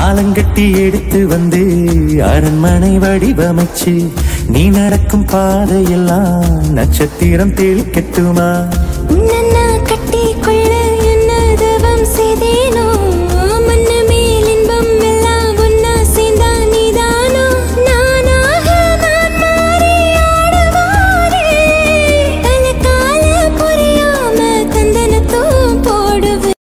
ஆலங்கட்டி எடுத்து வந்து அரண்மனை வடிவமைச்சு நீ நடக்கும் பாதையெல்லாம் நட்சத்திரம் தெளிக்கட்டுமா